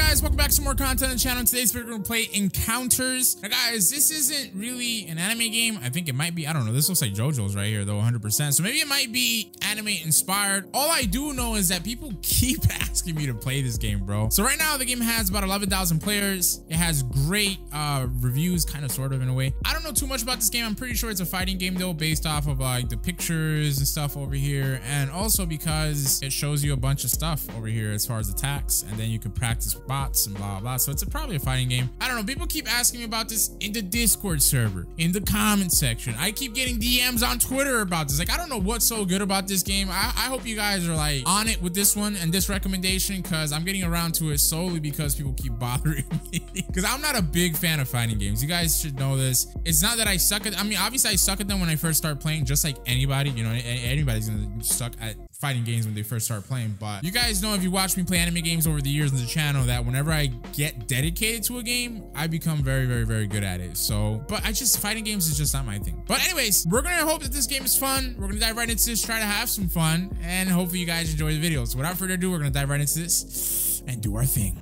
guys, welcome back to more content on the channel. Today's we're gonna play Encounters. Now guys, this isn't really an anime game. I think it might be, I don't know. This looks like JoJo's right here though, 100%. So maybe it might be anime inspired. All I do know is that people keep asking me to play this game, bro. So right now the game has about 11,000 players. It has great uh, reviews, kind of sort of in a way. I don't know too much about this game. I'm pretty sure it's a fighting game though, based off of like the pictures and stuff over here. And also because it shows you a bunch of stuff over here as far as attacks. And then you can practice bots and blah, blah. So it's a, probably a fighting game. I don't know. People keep asking me about this in the Discord server, in the comment section. I keep getting DMs on Twitter about this. Like, I don't know what's so good about this game. I, I hope you guys are like on it with this one and this recommendation because I'm getting around to it solely because people keep bothering me. Because I'm not a big fan of fighting games. You guys should know this. It's not that I suck at, I mean, obviously I suck at them when I first start playing, just like anybody, you know, anybody's gonna suck at fighting games when they first start playing. But you guys know if you watch me play anime games over the years on the channel that whenever I get dedicated to a game, I become very, very, very good at it. So, but I just, fighting games is just not my thing. But anyways, we're gonna hope that this game is fun. We're gonna dive right into this, try to have some fun, and hopefully you guys enjoy the video. So without further ado, we're gonna dive right into this and do our thing.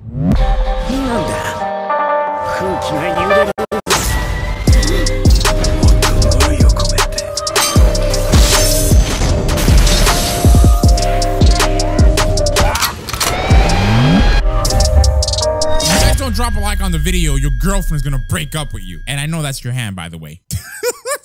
On the video, your girlfriend's gonna break up with you. And I know that's your hand, by the way.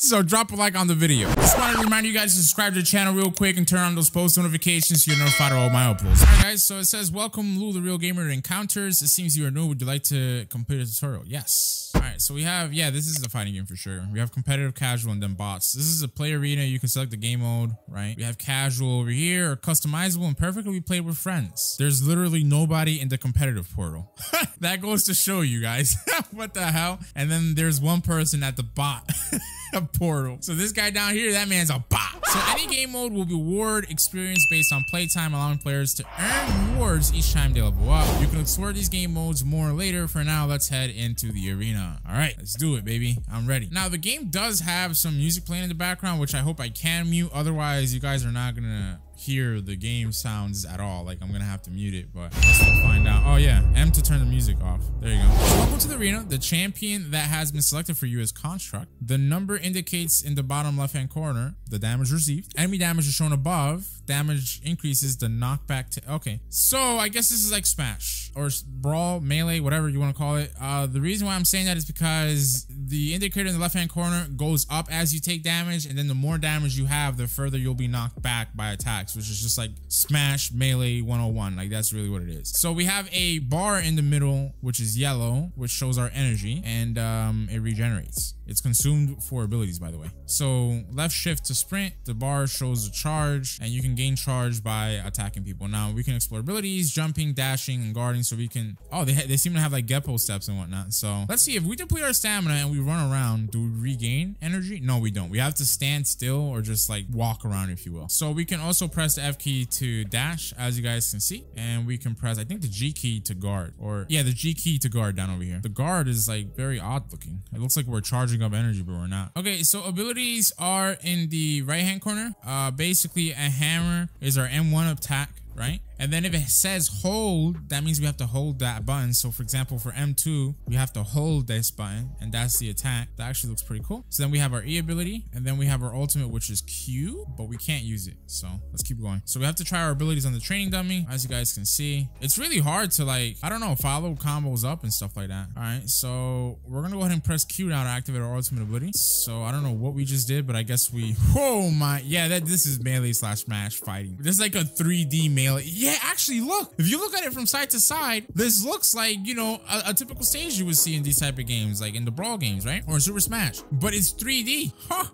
so drop a like on the video. Just wanted to remind you guys to subscribe to the channel real quick and turn on those post notifications so you're notified of all my uploads. Alright guys, so it says, welcome Lou the Real Gamer Encounters. It seems you are new. Would you like to complete a tutorial? Yes. Alright, so we have, yeah, this is a fighting game for sure. We have competitive, casual, and then bots. This is a play arena. You can select the game mode, right? We have casual over here, or customizable and perfectly played with friends. There's literally nobody in the competitive portal. that goes to show you guys. what the hell? And then there's one person at the bot. portal. So this guy down here, that man's a bot. So any game mode will be reward experience based on playtime, allowing players to earn rewards each time they level up. You can explore these game modes more later. For now, let's head into the arena. All right, let's do it, baby. I'm ready. Now, the game does have some music playing in the background, which I hope I can mute. Otherwise, you guys are not gonna hear the game sounds at all. Like I'm gonna have to mute it, but let's find out. Oh yeah, M to turn the music off. There you go. Welcome to the arena. The champion that has been selected for you is Construct. The number indicates in the bottom left hand corner the damage received. Enemy damage is shown above. Damage increases the knockback to okay. So I guess this is like Smash or Brawl, Melee, whatever you want to call it. Uh, the reason why I'm saying that is because the indicator in the left hand corner goes up as you take damage, and then the more damage you have, the further you'll be knocked back by attacks, which is just like Smash Melee 101. Like that's really what it is. So we have a bar in the middle, which is yellow, which shows our energy, and um, it regenerates. It's consumed for abilities, by the way. So left shift to sprint, the bar shows a charge, and you can gain charge by attacking people. Now we can explore abilities, jumping, dashing, and guarding. So we can. Oh, they they seem to have like Geppo steps and whatnot. So let's see if we deplete our stamina and we run around. Do we regain energy? No, we don't. We have to stand still or just like walk around, if you will. So we can also press the F key to dash, as you guys can see, and we can press I think the G key to guard, or yeah, the G key to guard down over here. The guard is like very odd looking. It looks like we're charging up energy, but we're not. Okay, so abilities are in the right hand corner. Uh, basically a hammer is our M1 attack right? And then if it says hold, that means we have to hold that button. So for example, for M2, we have to hold this button and that's the attack. That actually looks pretty cool. So then we have our E ability and then we have our ultimate, which is Q, but we can't use it. So let's keep going. So we have to try our abilities on the training dummy. As you guys can see, it's really hard to like, I don't know, follow combos up and stuff like that. All right. So we're to go ahead and press Q now to activate our ultimate ability. So I don't know what we just did, but I guess we, oh my, yeah, that this is melee slash smash fighting. This is like a 3D melee. Yeah, actually, look. If you look at it from side to side, this looks like, you know, a, a, typical stage you would see in these type of games, like in the Brawl games, right? Or Super Smash. But it's 3D. Huh.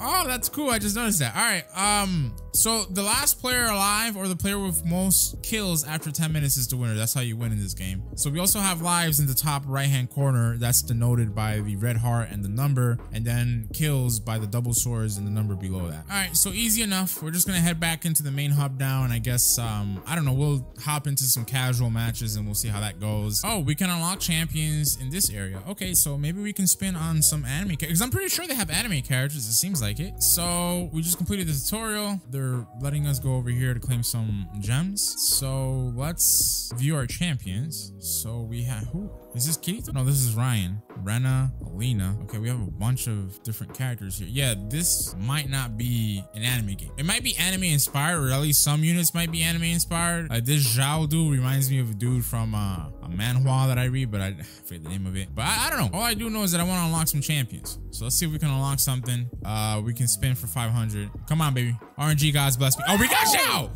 Oh, that's cool. I just noticed that. All right. Um, so the last player alive or the player with most kills after 10 minutes is the winner. That's how you win in this game. So we also have lives in the top right hand corner. That's denoted by the red heart and the number, and then kills by the double swords and the number below that. All right. So easy enough. We're just going to head back into the main hub now. And I guess, um, I don't know, we'll hop into some casual matches and we'll see how that goes. Oh, we can unlock champions in this area. Okay. So maybe we can spin on some anime because I'm pretty sure they have anime characters. It seems like it. So we just completed the tutorial. They're letting us go over here to claim some gems. So let's view our champions. So we have who is this Kirito? No, this is Ryan. Rena, Alina. Okay, we have a bunch of different characters here. Yeah, this might not be an anime game. It might be anime inspired, or at least some units might be anime inspired. Like this Zhao dude reminds me of a dude from uh, a manhwa that I read, but I, forget the name of it. But I, I, don't know. All I do know is that I want to unlock some champions. So let's see if we can unlock something. Uh, we can spin for 500. Come on, baby. RNG gods bless me. Oh, we got Zhao.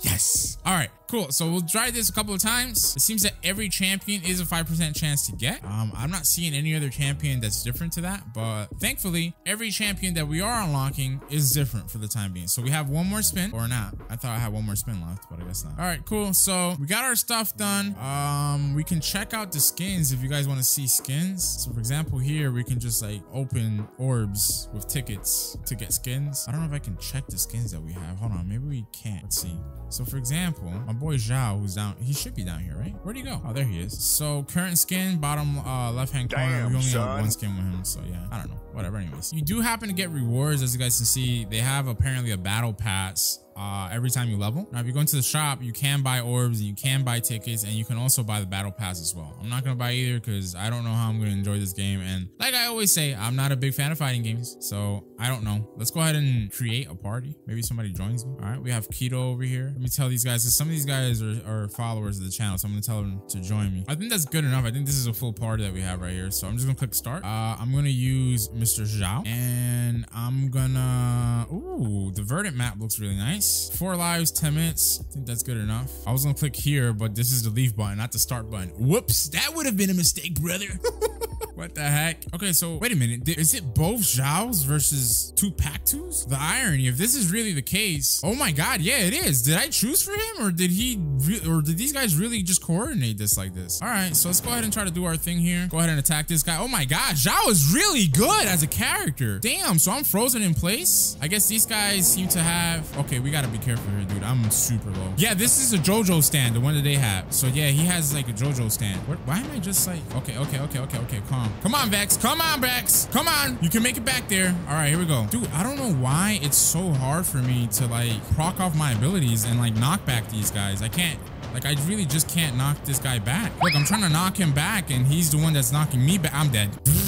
yes. All right. Cool. So we'll try this a couple of times. It seems that every champion is a 5% chance to get. Um, I'm not seeing any other champion that's different to that, but thankfully, every champion that we are unlocking is different for the time being. So we have one more spin or not. I thought I had one more spin left, but I guess not. All right, cool. So we got our stuff done. Um, we can check out the skins if you guys want to see skins. So for example, here we can just like open orbs with tickets to get skins. I don't know if I can check the skins that we have. Hold on, maybe we can't. Let's see. So for example, boy Zhao, who's down, he should be down here, right? Where'd he go? Oh, there he is. So current skin, bottom uh, left-hand corner. Damn, we only son. have one skin with him, so yeah, I don't know. Whatever, anyways. You do happen to get rewards, as you guys can see. They have apparently a battle pass uh, every time you level. Now, if you go into the shop, you can buy orbs and you can buy tickets and you can also buy the battle pass as well. I'm not going to buy either because I don't know how I'm going to enjoy this game. And like I always say, I'm not a big fan of fighting games. So I don't know. Let's go ahead and create a party. Maybe somebody joins me. All right. We have Keto over here. Let me tell these guys because some of these guys are, are followers of the channel. So I'm going to tell them to join me. I think that's good enough. I think this is a full party that we have right here. So I'm just going to click start. Uh, I'm going to use Mr. Zhao and I'm going to, ooh, the verdant map looks really nice. Four lives, 10 minutes. I think that's good enough. I was to click here, but this is the leave button, not the start button. Whoops. That would have been a mistake, brother. what the heck? Okay, so wait a minute. Is it both Zhao's versus two Pactus? The irony, if this is really the case, oh my God, yeah, it is. Did I choose for him or did he, or did these guys really just coordinate this like this? All right, so let's go ahead and try to do our thing here. Go ahead and attack this guy. Oh my God, Zhao is really good as a character. Damn, so I'm frozen in place. I guess these guys seem to have, okay, we gotta be careful here, dude. I'm super low. Yeah, this is a JoJo stand, the one that they have. So yeah, he has like a JoJo stand. Why am I just like, okay, okay, okay, okay, okay, calm. Come on, Vex. Come on, Vex. Come on. You can make it back there. All right, here we go. Dude, I don't know why it's so hard for me to like proc off my abilities and like knock back these guys. I can't, like, I really just can't knock this guy back. Look, I'm trying to knock him back and he's the one that's knocking me back. I'm dead.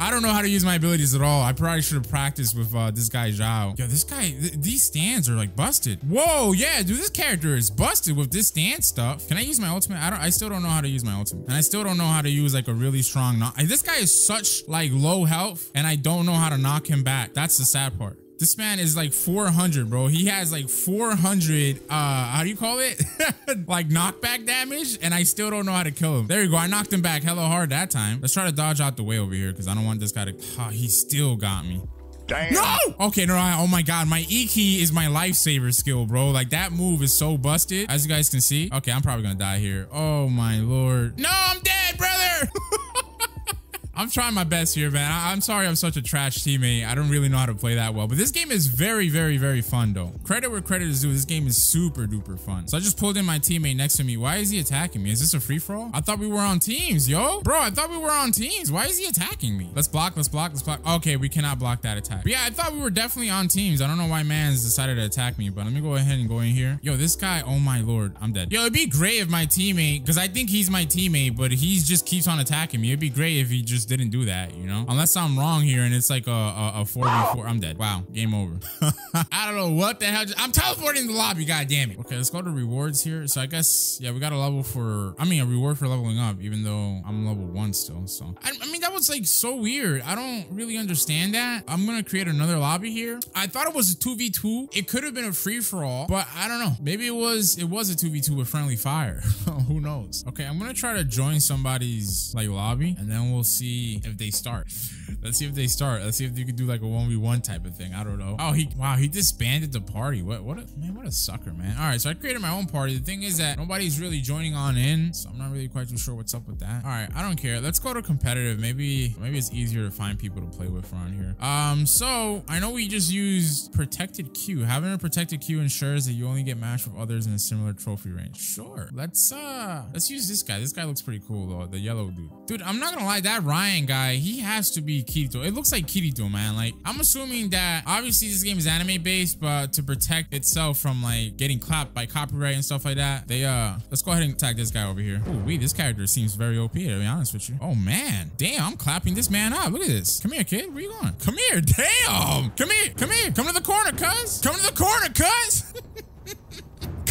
I don't know how to use my abilities at all. I probably should have practiced with uh, this guy Zhao. Yo, this guy, th these stands are like busted. Whoa, yeah, dude, this character is busted with this stand stuff. Can I use my ultimate? I don't. I still don't know how to use my ultimate, and I still don't know how to use like a really strong knock. This guy is such like low health, and I don't know how to knock him back. That's the sad part. This man is like 400, bro. He has like 400, uh, how do you call it? like knockback damage, and I still don't know how to kill him. There you go. I knocked him back hella hard that time. Let's try to dodge out the way over here because I don't want this guy to, oh, he still got me. Damn. No! Okay, no, I, oh my god, my E key is my lifesaver skill, bro. Like that move is so busted, as you guys can see. Okay, I'm probably gonna die here. Oh my lord. No, I'm dead, brother! I'm trying my best here, man. I am sorry I'm such a trash teammate. I don't really know how to play that well. But this game is very, very, very fun, though. Credit where credit is due. This game is super duper fun. So I just pulled in my teammate next to me. Why is he attacking me? Is this a free-for-all? I thought we were on teams, yo. Bro, I thought we were on teams. Why is he attacking me? Let's block, let's block, let's block. Okay, we cannot block that attack. But yeah, I thought we were definitely on teams. I don't know why man's decided to attack me, but let me go ahead and go in here. Yo, this guy, oh my lord, I'm dead. Yo, it'd be great if my teammate, because I think he's my teammate, but he just keeps on attacking me. It'd be great if he just didn't do that, you know? Unless I'm wrong here and it's like a, a, a 4v4. I'm dead. Wow. Game over. I don't know what the hell. I'm teleporting the lobby. God damn it. Okay, let's go to rewards here. So I guess, yeah, we got a level for, I mean, a reward for leveling up, even though I'm level one still. So, I, I mean, that was like so weird. I don't really understand that. I'm going to create another lobby here. I thought it was a 2v2. It could have been a free for all, but I don't know. Maybe it was, it was a 2v2 with friendly fire. Who knows? Okay, I'm to try to join somebody's like lobby and then we'll see if they start. Let's see if they start. Let's see if you can do like a 1v1 type of thing. I don't know. Oh, he wow, he disbanded the party. What what a man, what a sucker, man. All right, so I created my own party. The thing is that nobody's really joining on in, so I'm not really quite too sure what's up with that. All right, I don't care. Let's go to competitive. Maybe maybe maybe it's easier to find people to play with around here. Um, so I know we just used protected queue. Having a protected queue ensures that you only get matched with others in a similar trophy range. Sure. Let's uh let's use this guy. This guy looks pretty cool though, the yellow dude. Dude, I'm not gonna lie, that Ryan guy, he has to be Kirito. It looks like Kirito, man. Like, I'm assuming that obviously this game is anime based, but to protect itself from like getting clapped by copyright and stuff like that, they uh let's go ahead and tag this guy over here. Oh, wait, this character seems very OP, to be honest with you. Oh man, damn, I'm clapping this man up. Look at this. Come here, kid. Where you going? Come here, damn. Come here, come here. Come to the corner, cuz. Come to the corner, cuz.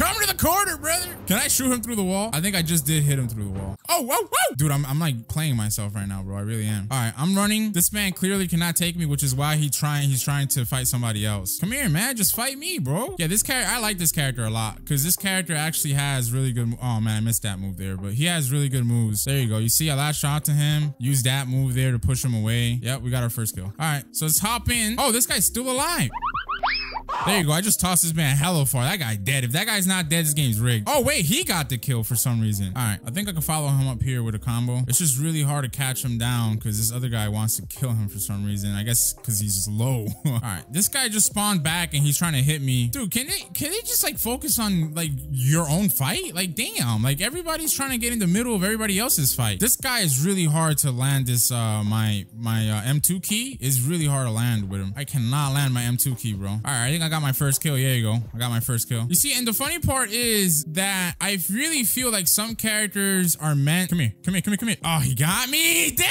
Come to the corner, brother. Can I shoot him through the wall? I think I just did hit him through the wall. Oh, whoa, whoa. Dude, I'm, I'm like playing myself right now, bro. I really am. All right, I'm running. This man clearly cannot take me, which is why he trying. he's trying to fight somebody else. Come here, man. Just fight me, bro. Yeah, this character, I like this character a lot because this character actually has really good. Oh, man, I missed that move there, but he has really good moves. There you go. You see, I last shot to him. Use that move there to push him away. Yep, we got our first kill. All right, so let's hop in. Oh, this guy's still alive. There you go. I just tossed this man hella far. That guy dead. If that guy's not dead, this game's rigged. Oh, wait. He got the kill for some reason. All right. I think I can follow him up here with a combo. It's just really hard to catch him down because this other guy wants to kill him for some reason. I guess because he's low. All right. This guy just spawned back and he's trying to hit me. Dude, can they can they just like focus on like your own fight? Like, damn. Like everybody's trying to get in the middle of everybody else's fight. This guy is really hard to land this, uh, my, my uh, M2 key is really hard to land with him. I cannot land my M2 key, bro. All right. I think I got my first kill. Yeah, you go. I got my first kill. You see, and the funny part is that I really feel like some characters are meant. Come here. Come here. Come here. Come here. Oh, he got me. Damn.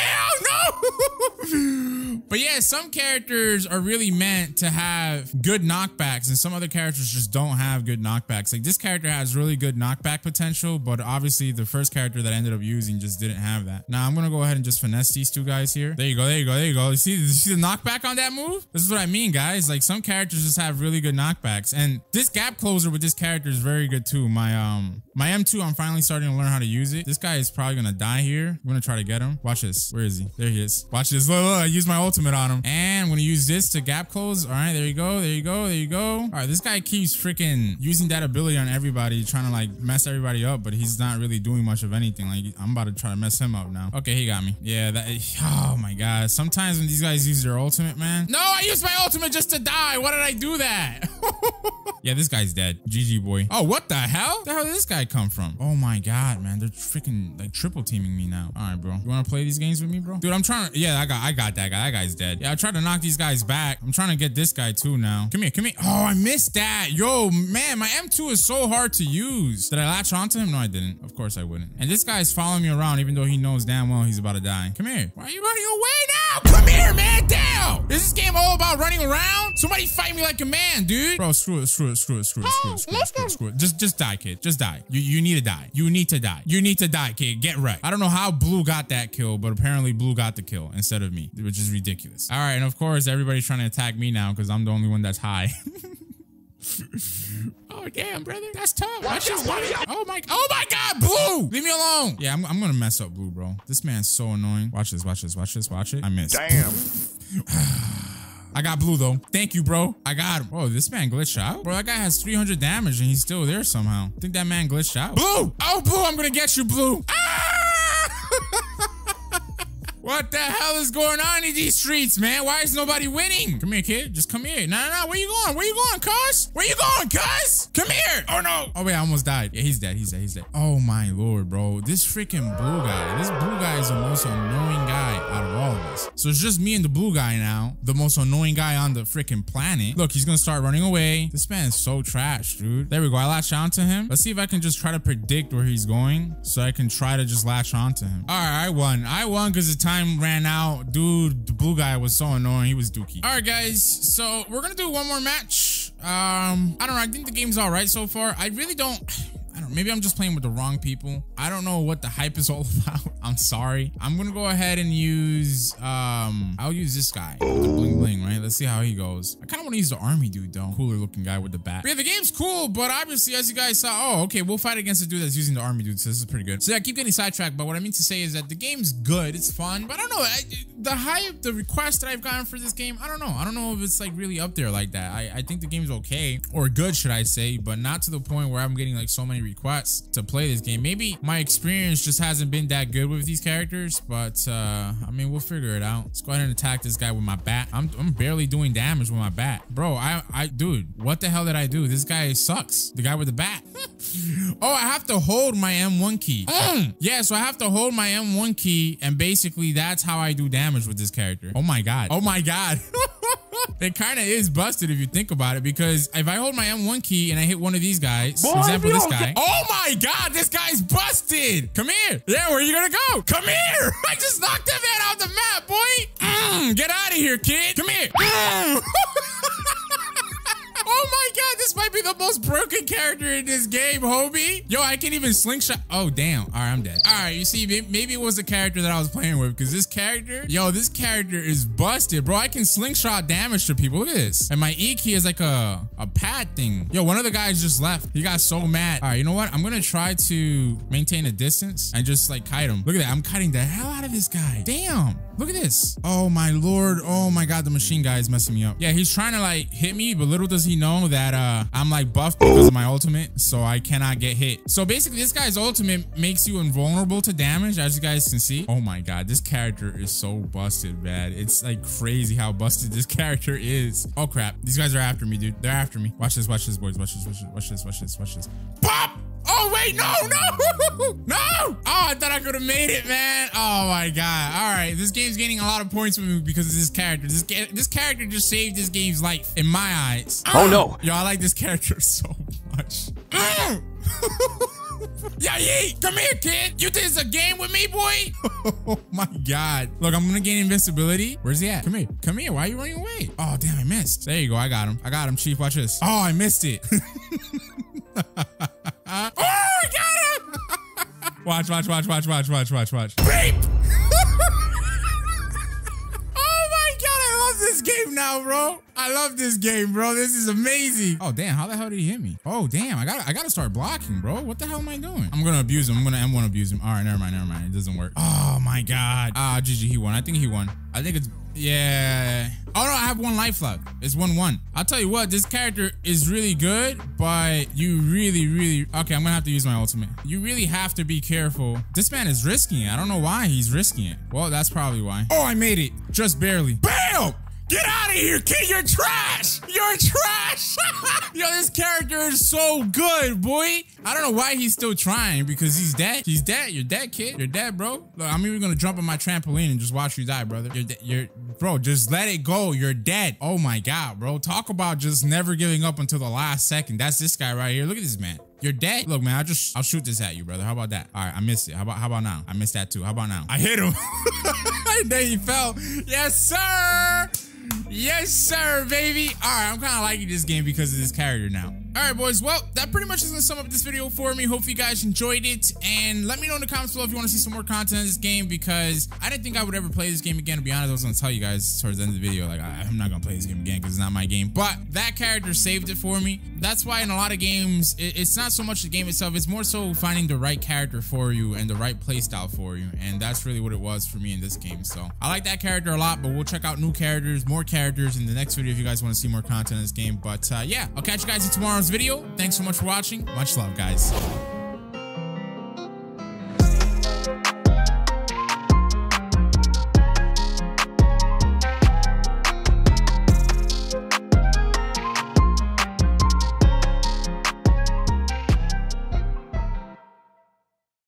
No. but yeah, some characters are really meant to have good knockbacks, and some other characters just don't have good knockbacks. Like this character has really good knockback potential, but obviously the first character that I ended up using just didn't have that. Now I'm gonna go ahead and just finesse these two guys here. There you go. There you go. There you go. You see, you see the knockback on that move? This is what I mean, guys. Like some characters just have really good knockbacks, and this gap closer with this character is very good too. My um my M2, I'm finally starting to learn how to use it. This guy is probably gonna die here. I'm gonna try to get him. Watch this. Where is he? There he is. Watch this. Look, look, I use my ultimate on him. And I'm gonna use this to gap close. All right, there you go. There you go. There you go. All right, this guy keeps freaking using that ability on everybody, trying to like mess everybody up, but he's not really doing much of anything. Like I'm about to try to mess him up now. Okay, he got me. Yeah, that. Oh my god. Sometimes when these guys use their ultimate, man. No, I used my ultimate just to die. Why did I do that? that. yeah, this guy's dead. GG boy. Oh, what the hell? The hell did this guy come from? Oh my god, man. They're freaking like triple teaming me now. All right, bro. You want to play these games with me, bro? Dude, I'm trying to. Yeah, I got, I got that guy. That guy's dead. Yeah, I tried to knock these guys back. I'm trying to get this guy too now. Come here, come here. Oh, I missed that. Yo, man, my M2 is so hard to use. Did I latch onto him? No, I didn't. Of course I wouldn't. And this guy's following me around even though he knows damn well he's about to die. Come here. Why are you running away now? Come here, man. Damn. Is this game all about running around? Somebody fight me like a man, dude. Bro, screw it, screw it, screw it, screw it, screw it, screw. It, screw it, Just, just die, kid. Just die. You, you need to die. You need to die. You need to die, kid. Get right. I don't know how Blue got that kill, but apparently Blue got the kill instead of me, which is ridiculous. All right, and of course, everybody's trying to attack me now because I'm the only one that's high. oh damn, brother, that's tough. Watch shit's Oh my, oh my God, Blue, leave me alone. Yeah, I'm, I'm gonna mess up Blue, bro. This man's so annoying. Watch this, watch this, watch this, watch it. I missed. Damn. I got blue though. Thank you, bro. I got him. Oh, this man glitched out. Bro, that guy has 300 damage and he's still there somehow. I think that man glitched out. Blue! Oh, blue, I'm gonna get you, blue. Ah! What the hell is going on in these streets, man? Why is nobody winning? Come here, kid. Just come here. No, no. Where you going? Where you going, cuz? Where you going, cuz? Come here. Oh, no. Oh, wait. I almost died. Yeah, he's dead. He's dead. He's dead. Oh, my lord, bro. This freaking blue guy. This blue guy is the most annoying guy out of all of us. So it's just me and the blue guy now. The most annoying guy on the freaking planet. Look, he's to start running away. This man is so trash, dude. There we go. I latched onto him. Let's see if I can just try to predict where he's going so I can try to just latch onto him. All right, I won. I won because the time ran out. Dude, the blue guy was so annoying. He was dookie. All right, guys. So we're to do one more match. Um, I don't know. I think the game's all right so far. I really don't... Maybe I'm just playing with the wrong people. I don't know what the hype is all about. I'm sorry. I'm gonna go ahead and use um I'll use this guy. Bling bling, right? Let's see how he goes. I kind of want to use the army dude though. Cooler looking guy with the bat. But yeah, the game's cool, but obviously as you guys saw, oh okay, we'll fight against the dude that's using the army dude, so this is pretty good. So yeah, I keep getting sidetracked, but what I mean to say is that the game's good, it's fun, but I don't know, I, the hype, the request that I've gotten for this game, I don't know. I don't know if it's like really up there like that. I, I think the game's okay, or good should I say, but not to the point where I'm getting like so many requests to play this game. Maybe my experience just hasn't been that good with these characters, but uh, I mean, we'll figure it out. Let's go ahead and attack this guy with my bat. I'm, I'm barely doing damage with my bat. Bro, I, I, dude, what the hell did I do? This guy sucks. The guy with the bat. oh, I have to hold my M1 key. Mm. Yeah, so I have to hold my M1 key and basically that's how I do damage with this character. Oh my God. Oh my God. it kind of is busted if you think about it because if I hold my M1 key and I hit one of these guys, for example, this guy. Oh my God, this guy's busted. Come here. Yeah, where are you gonna go? Come here. I just knocked that man off the map, boy. Mm, get out of here, kid. Come here. Mm. The most broken character in this game, homie. Yo, I can't even slingshot. Oh, damn. All right, I'm dead. All right, you see, maybe it was the character that I was playing with because this character, yo, this character is busted, bro. I can slingshot damage to people. Look at this. And my E key is like a, a pad thing. Yo, one of the guys just left. He got so mad. All right, you know what? I'm going to try to maintain a distance and just like kite him. Look at that. I'm kiting the hell out of this guy. Damn. Look at this. Oh my lord. Oh my god, the machine guy is messing me up. Yeah, he's trying to like hit me, but little does he know that uh I'm like buffed because of my ultimate, so I cannot get hit. So basically, this guy's ultimate makes you invulnerable to damage, as you guys can see. Oh my god, this character is so busted, man. It's like crazy how busted this character is. Oh crap, these guys are after me, dude. They're after me. Watch this, watch this, boys. Watch this, watch this, watch this, watch this, watch this. Pop! Oh, wait, no, no, no. Oh, I thought I could have made it, man. Oh my God. All right. This game's gaining a lot of points for me because of this character. This, this character just saved this game's life in my eyes. Oh no. Yo, I like this character so much. Yeah, yeet! Come here, kid! You think it's a game with me, boy? oh my god. Look, I'm gonna gain invincibility. Where's he at? Come here. Come here. Why are you running away? Oh, damn, I missed. There you go. I got him. I got him, Chief. Watch this. Oh, I missed it. Watch, watch, watch, watch, watch, watch, watch, watch. Beep! Bro. I love this game, bro. This is amazing. Oh, damn. How the hell did he hit me? Oh, damn. I got I got to start blocking, bro. What the hell am I doing? I'm to abuse him. I'm to M1 abuse him. All right, never mind. Never mind. It doesn't work. Oh, my God. Ah, GG. He won. I think he won. I think it's... Yeah. Oh, no. I have one life left. It's 1-1. I'll tell you what. This character is really good, but you really, really... Okay, I'm to have to use my ultimate. You really have to be careful. This man is risking it. I don't know why he's risking it. Well, that's probably why. Oh, I made it. Just barely. BAM! Get out of here, kid! You're trash! You're trash! Yo, this character is so good, boy. I don't know why he's still trying because he's dead. He's dead. You're dead, kid. You're dead, bro. Look, I'm even gonna jump on my trampoline and just watch you die, brother. You're, you're, bro. Just let it go. You're dead. Oh my god, bro. Talk about just never giving up until the last second. That's this guy right here. Look at this man. You're dead. Look, man, I just I'll shoot this at you, brother. How about that? All right, I missed it. How about how about now? I missed that too. How about now? I hit him. and then he fell. Yes, sir. Yes, sir, baby. All right, I'm kind of liking this game because of this character now. All right, boys. Well, that pretty much is going to sum up this video for me. Hope you guys enjoyed it. And let me know in the comments below if you want to see some more content in this game because I didn't think I would ever play this game again. To be honest, I was going to tell you guys towards the end of the video, like, I, am not going to play this game again because it's not my game. But that character saved it for me. That's why in a lot of games, it, it's not so much the game itself. It's more so finding the right character for you and the right playstyle for you. And that's really what it was for me in this game. So I like that character a lot, but we'll check out new characters, more characters in the next video if you guys want to see more content in this game. But uh, yeah, I'll catch you guys in tomorrow's video. Thanks so much for watching. Much love, guys.